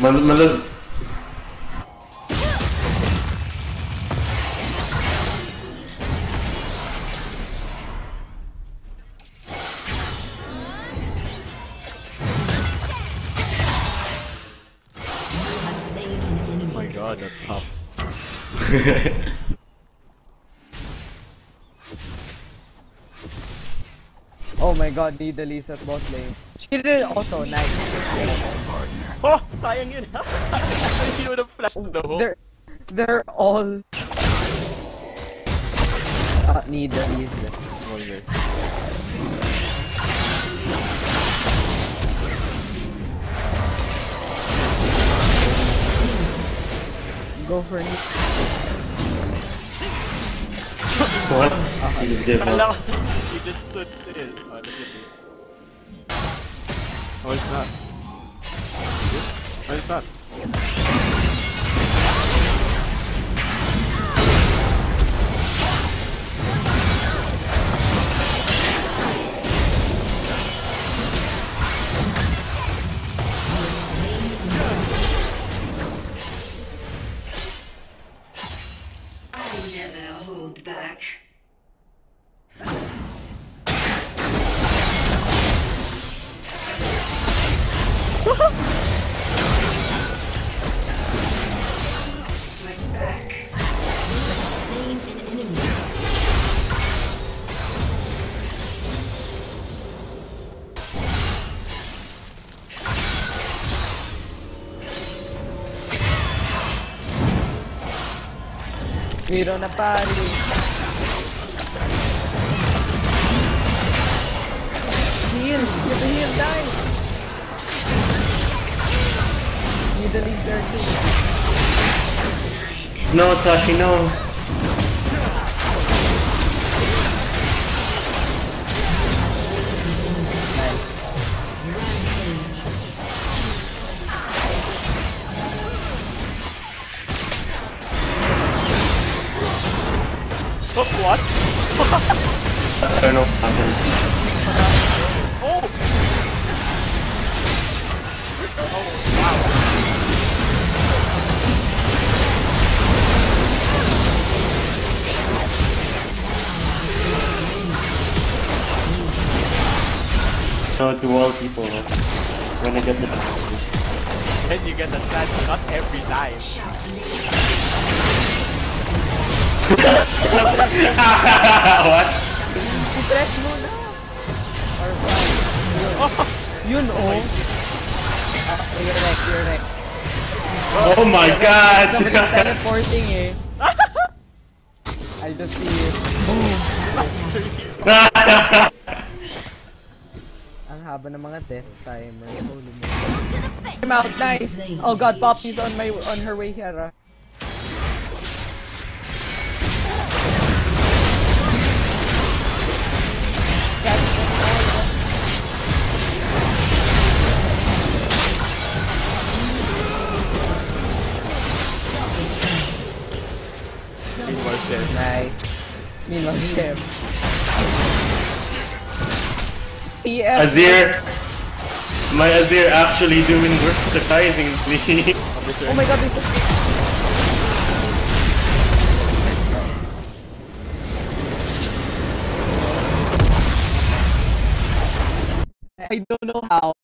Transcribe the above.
Mal malal... Oh my god, that pop. my god, Nidalee at bot lane. She did it also, nice. Oh! Sayang yun! He would have flashed the whole. They're, they're all... Uh, is the... Yes. Go for it. What? He just gave up. ko, he just stood still. Oh, look at this. Oh, it's not. Oh, it's not. Virou na parede. ele ele the heal, ele Need the lead there. Nossa, acho que não. What? I don't know what happened. Oh! No, to all people. When I get the chance. Then you get the chance, not every time. what? I-press mo na! Or what? Yun, oh! Ah, you're right, you're right. Oh my god! Somebody's teleporting eh. I just see it. Ang haba ng mga death timer. Holy moly. Nice! Oh god, Poppy's on my on her way here. ah. Meanwhile, Chef. Nice. Meanwhile, chef. TF. Azir! My Azir actually doing work surprisingly. Oh my god, there's a... I don't know how.